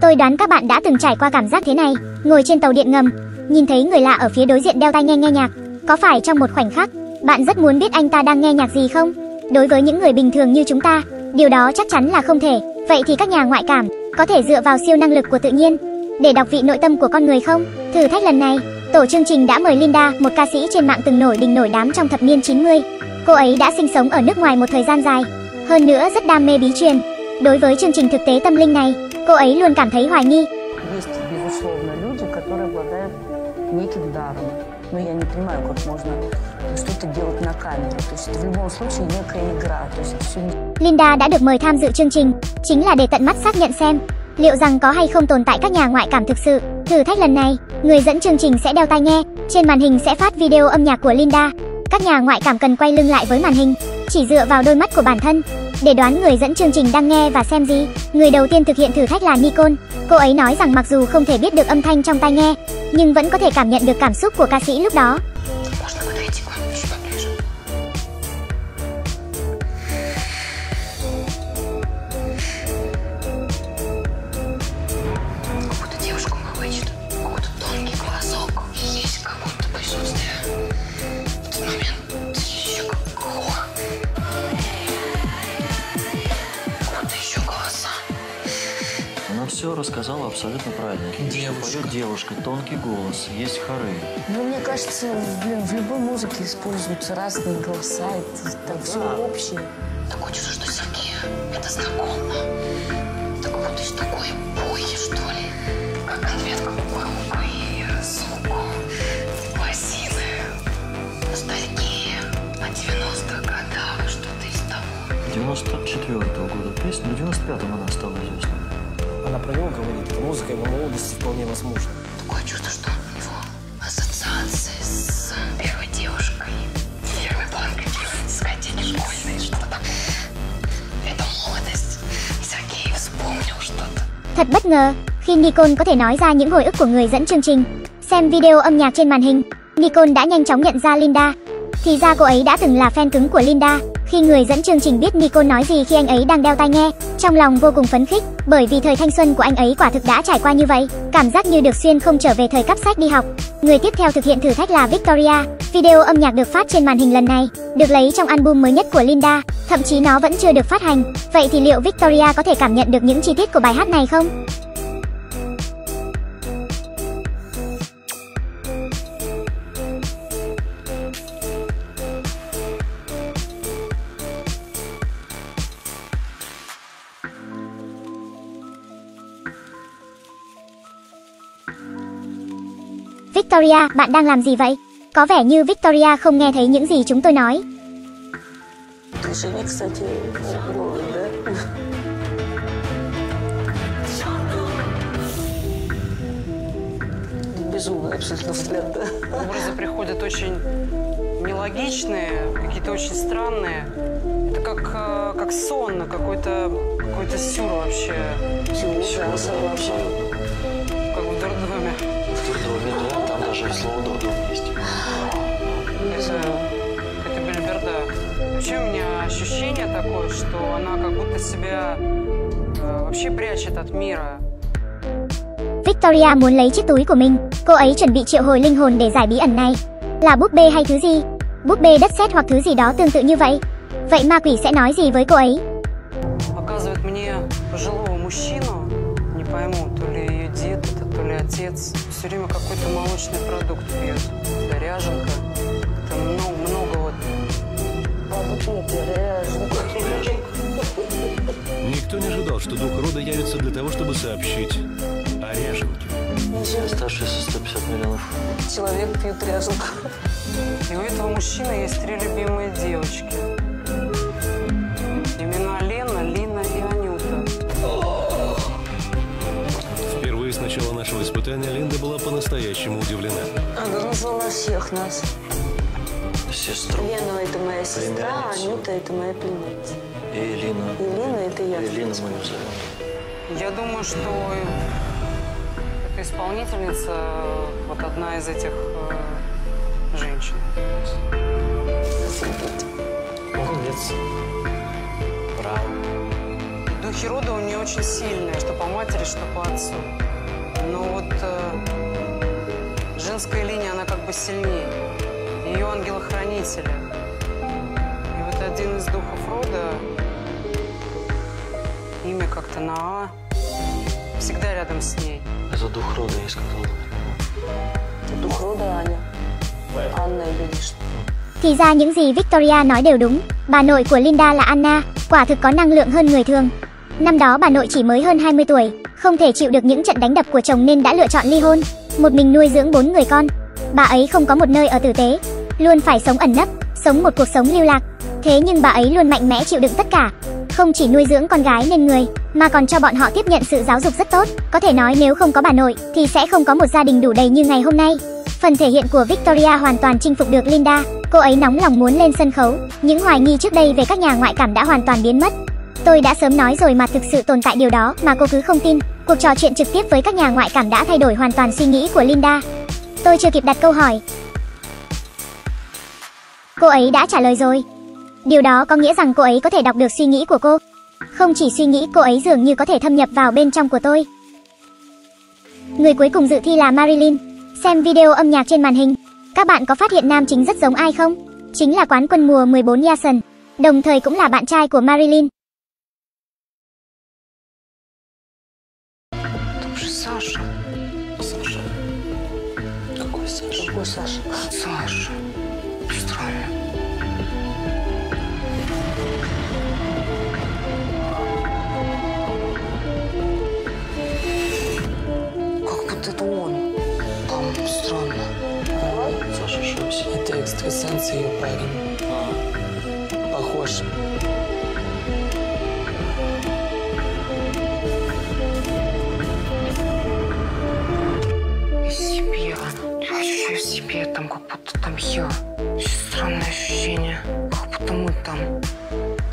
Tôi đoán các bạn đã từng trải qua cảm giác thế này, ngồi trên tàu điện ngầm, nhìn thấy người lạ ở phía đối diện đeo tai nghe nghe nhạc. Có phải trong một khoảnh khắc, bạn rất muốn biết anh ta đang nghe nhạc gì không? Đối với những người bình thường như chúng ta, điều đó chắc chắn là không thể. Vậy thì các nhà ngoại cảm có thể dựa vào siêu năng lực của tự nhiên để đọc vị nội tâm của con người không? Thử thách lần này, tổ chương trình đã mời Linda, một ca sĩ trên mạng từng nổi đình nổi đám trong thập niên 90. Cô ấy đã sinh sống ở nước ngoài một thời gian dài, hơn nữa rất đam mê bí truyền. Đối với chương trình thực tế tâm linh này, cô ấy luôn cảm thấy hoài nghi. Есть, безусловно, люди, которые обладают неким даром. Но я не понимаю, как можно что-то делать на камеру. То есть это в любом случае некая игра. То есть это все не Linda đã được mời tham dự chương trình, chính là để tận mắt xác nhận xem liệu rằng có hay không tồn tại các nhà ngoại cảm thực sự. Thử thách lần này, người dẫn chương trình sẽ đeo tai nghe, trên màn hình sẽ phát video âm nhạc của Linda. Các nhà ngoại cảm cần quay lưng lại với màn hình, chỉ dựa vào đôi mắt của bản thân để đoán người dẫn chương trình đang nghe và xem gì. Người đầu tiên thực hiện thử thách là Nicole. Cô ấy nói rằng mặc dù không thể biết được âm thanh trong tai nghe, nhưng vẫn có thể cảm nhận được cảm xúc của ca sĩ lúc đó. Абсолютно правильно. Девушка. Поет девушка, тонкий голос, есть хоры. Ну, мне кажется, блин, в любой музыке используются разные голоса. Это так все общее. Такое чувство, что Сергею это знакомо. Так вот из такой эпохи, что ли. Как конфетка голубые, звуку, лосины, ностальгия о 90-х годах, что-то из того. 94 года песня, но в 95-м она стала известной. Она про него говорит, это музыка его молодости вполне возможно. Такое чувство, что у него ассоциации с первой девушкой, первой бланкой дискотеки школьной, что-то такое. Это молодость. И Сергей вспомнил что-то. Thật bất ngờ, khi Nicole có thể nói ra những hồi ức của người dẫn chương trình. Xem video âm nhạc trên màn hình, Nicole đã nhanh chóng nhận ra Linda. thì ra cô ấy đã từng là fan cứng của Linda. Khi người dẫn chương trình biết Nicole nói gì khi anh ấy đang đeo tai nghe, trong lòng vô cùng phấn khích, bởi vì thời thanh xuân của anh ấy quả thực đã trải qua như vậy, cảm giác như được xuyên không trở về thời cấp sách đi học. Người tiếp theo thực hiện thử thách là Victoria. Video âm nhạc được phát trên màn hình lần này, được lấy trong album mới nhất của Linda, thậm chí nó vẫn chưa được phát hành. Vậy thì liệu Victoria có thể cảm nhận được những chi tiết của bài hát này không? Victoria, bạn đang làm gì vậy? Có vẻ như Victoria không nghe thấy những gì chúng tôi nói. Да? Абсолютно взгляд, да? Образы приходят очень нелогичные, какие-то очень странные. Это как, э, как сон, какой-то какой сюр вообще. Чего вообще? Вообще у меня ощущение такое, что она как будто себя э, вообще прячет от мира. Victoria muốn lấy chiếc túi của mình. Cô ấy chuẩn bị triệu hồi linh hồn để giải bí ẩn này. Là búp bê hay thứ gì? Búp bê đất sét hoặc thứ gì đó tương tự như vậy. Vậy ma quỷ sẽ nói gì với cô ấy? Показывает мне пожилого мужчину, не пойму, то ли ее дед это, то ли отец. Все время какой-то молочный продукт пьет. Это ряженка. Никто не ожидал, что дух рода явится для того, чтобы сообщить о ряженке. Оставшиеся 150 миллионов. Человек пьет ряженку. И у этого мужчины есть три любимые девочки. Имена Лена, Лина и Анюта. Впервые с начала нашего испытания Линда была по-настоящему удивлена. Она назвала всех нас. Сестру. Лена это моя сестра, а. Анюта это моя племянница. И Элина. И Лина это я. Элина мы ее зовем. Я думаю, что эта исполнительница вот одна из этих э, женщин. Молодец. Браво. духи рода у нее очень сильные, что по матери, что по отцу. Но вот э, женская линия, она как бы сильнее. Ее ангела-хранителя. И вот один из духов рода, имя как-то на А, всегда рядом с ней. Это дух рода, я сказал. Дух рода Аня. Анна или Вишна. Thì ra những gì Victoria nói đều đúng. Bà nội của Linda là Anna, quả thực có năng lượng hơn người thường. Năm đó bà nội chỉ mới hơn 20 tuổi, không thể chịu được những trận đánh đập của chồng nên đã lựa chọn ly hôn, một mình nuôi dưỡng bốn người con. Bà ấy không có một nơi ở tử tế, luôn phải sống ẩn nấp, sống một cuộc sống lưu lạc. Thế nhưng bà ấy luôn mạnh mẽ chịu đựng tất cả, không chỉ nuôi dưỡng con gái nên người, mà còn cho bọn họ tiếp nhận sự giáo dục rất tốt. Có thể nói nếu không có bà nội thì sẽ không có một gia đình đủ đầy như ngày hôm nay. Phần thể hiện của Victoria hoàn toàn chinh phục được Linda, cô ấy nóng lòng muốn lên sân khấu. Những hoài nghi trước đây về các nhà ngoại cảm đã hoàn toàn biến mất. Tôi đã sớm nói rồi mà thực sự tồn tại điều đó mà cô cứ không tin. Cuộc trò chuyện trực tiếp với các nhà ngoại cảm đã thay đổi hoàn toàn suy nghĩ của Linda. Tôi chưa kịp đặt câu hỏi. Cô ấy đã trả lời rồi. Điều đó có nghĩa rằng cô ấy có thể đọc được suy nghĩ của cô. Không chỉ suy nghĩ, cô ấy dường như có thể thâm nhập vào bên trong của tôi. Người cuối cùng dự thi là Marilyn. Xem video âm nhạc trên màn hình. Các bạn có phát hiện nam chính rất giống ai không? Chính là quán quân mùa 14 Yason, đồng thời cũng là bạn trai của Marilyn. Экстрасенс ее парень. А, Похож. Себе. Я ощущаю себе там, как будто там я. Странное ощущение. Как будто мы там.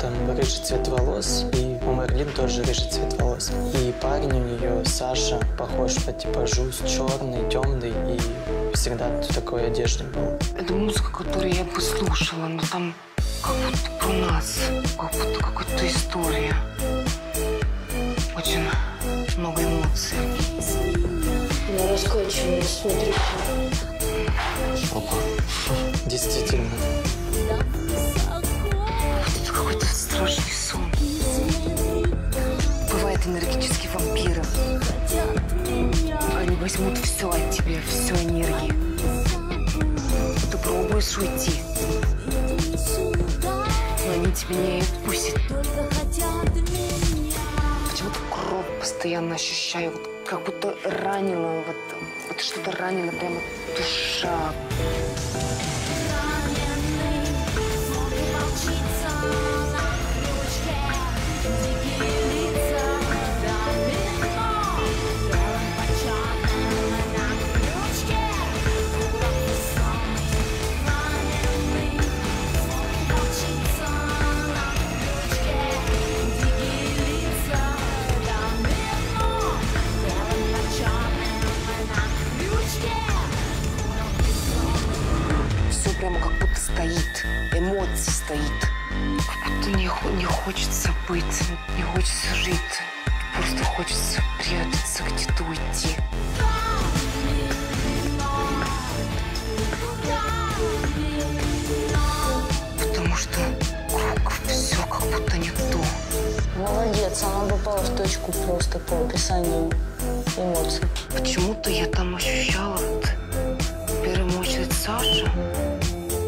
Там рыжий цвет волос, и у Мерлин тоже рыжий цвет волос. И парень у нее, Саша, похож по типажу, с черный, темный, и всегда в такой одежде был. Это музыка, которую я бы слушала, но там как будто про нас, как будто какая-то история. Очень много эмоций. Ну, раскачивает, смотри. опа. Действительно. Это какой-то страшный сон. Бывают энергетические вампиры. Возьмут все от тебя, всю энергию. Ты пробуешь уйти. Но они тебя не отпустят. Почему-то кровь постоянно ощущаю, вот как будто ранила, вот, вот что-то ранило прямо душа. Уйти. Потому что круг все как будто не то. Молодец, она попала в точку просто по описанию эмоций. Почему-то я там ощущала вот, в первую очередь Сашу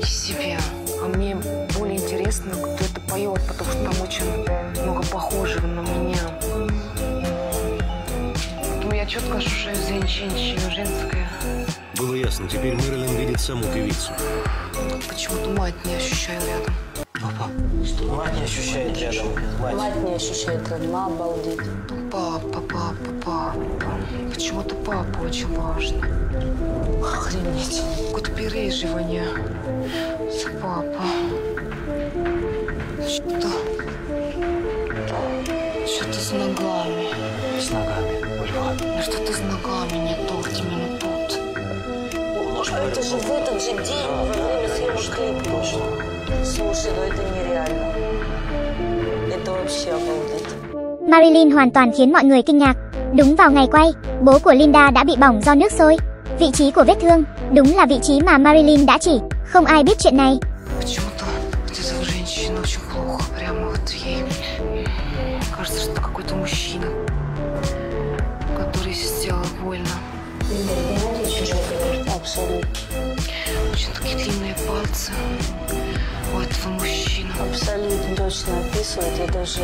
и себя. А мне более интересно, кто это поет, потому что там очень много похожего на меня. Я четко ощущаю женщину, женское. Было ясно, теперь Мэрилин видит саму певицу. Почему-то мать не ощущаю рядом. Опа. Мать не ощущает рядом. Мать. Мать не ощущает родма, обалдеть. Папа, папа, папа. Почему-то папа очень важно. Охренеть. Какое-то переживание за папу. Что-то... Что-то с ногами. С ногами. У льва. Ну, Что-то с ногами не то, вот именно тут. А это же в этот же день, во время съемок клипа. Точно. Слушай, ну это нереально. Это вообще обалдеть. Marilyn hoàn toàn khiến mọi người kinh ngạc. Đúng vào ngày quay, bố của Linda đã bị bỏng do nước sôi. Vị trí của vết thương, đúng là vị trí mà Marilyn đã chỉ. Không ai biết chuyện này. Длинные пальцы у этого мужчины. Абсолютно точно описывает, я даже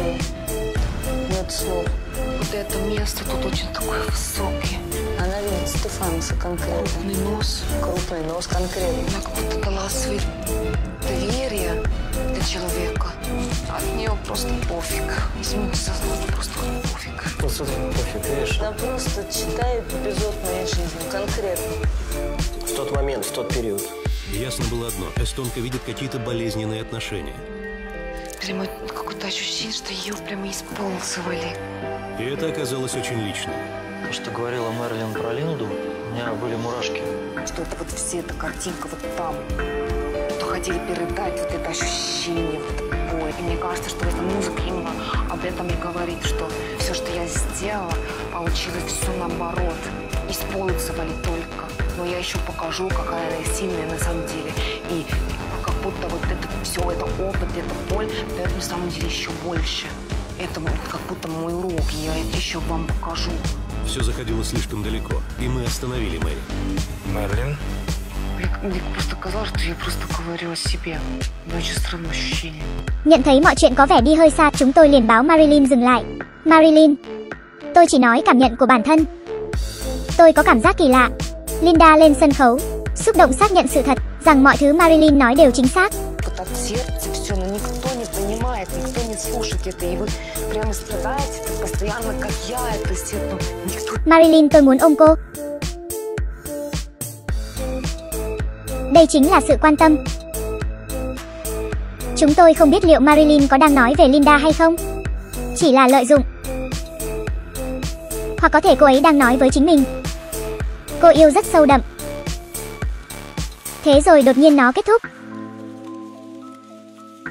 нет слов. Вот это место тут очень такое высокий. Она видит Стефанса конкретно. Крупный нос. Крупный нос конкретно. Она как будто дала свои доверие для человека. От нее просто пофиг. Извините за слово, просто пофиг. Смотри, пофиг, видишь? Она просто читает эпизод моей жизни конкретно. В тот момент, в тот период. Ясно было одно. Эстонка видит какие-то болезненные отношения. Прямо какое-то ощущение, что ее прямо исползывали. И это оказалось очень личным. То, что говорила Мэрилин про Линду, у меня были мурашки. Что это вот все эта картинка вот там. То хотели передать вот это ощущение, вот такое. И мне кажется, что эта музыка именно об этом и говорит, что все, что я сделала, получилось все наоборот. Использовали только. Но я еще покажу, какая она сильная на самом деле. И как будто вот это все, это опыт, это боль дает на самом деле еще больше. Это вот как будто мой урок, я это еще вам покажу. Все заходило слишком далеко, и мы остановили Мэри. Мерлин? Мне, мне просто казалось, что я просто говорю о себе. Но очень странное ощущение. Nhận thấy mọi chuyện có vẻ đi hơi xa, chúng tôi liền báo Marilyn dừng lại. Marilyn, tôi chỉ nói cảm nhận của bản thân. Tôi có cảm giác kỳ lạ. Linda lên sân khấu, xúc động xác nhận sự thật rằng mọi thứ Marilyn nói đều chính xác. Marilyn tôi muốn ôm cô. Đây chính là sự quan tâm. Chúng tôi không biết liệu Marilyn có đang nói về Linda hay không. Chỉ là lợi dụng. Hoặc có thể cô ấy đang nói với chính mình. Cô yêu rất sâu đậm. Thế rồi đột nhiên nó kết thúc.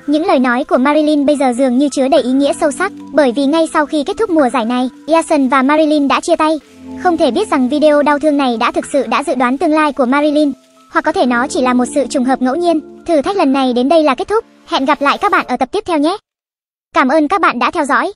Những lời nói của Marilyn bây giờ dường như chứa đầy ý nghĩa sâu sắc, bởi vì ngay sau khi kết thúc mùa giải này, Jason và Marilyn đã chia tay. Không thể biết rằng video đau thương này đã thực sự đã dự đoán tương lai của Marilyn, hoặc có thể nó chỉ là một sự trùng hợp ngẫu nhiên. Thử thách lần này đến đây là kết thúc. Hẹn gặp lại các bạn ở tập tiếp theo nhé. Cảm ơn các bạn đã theo dõi.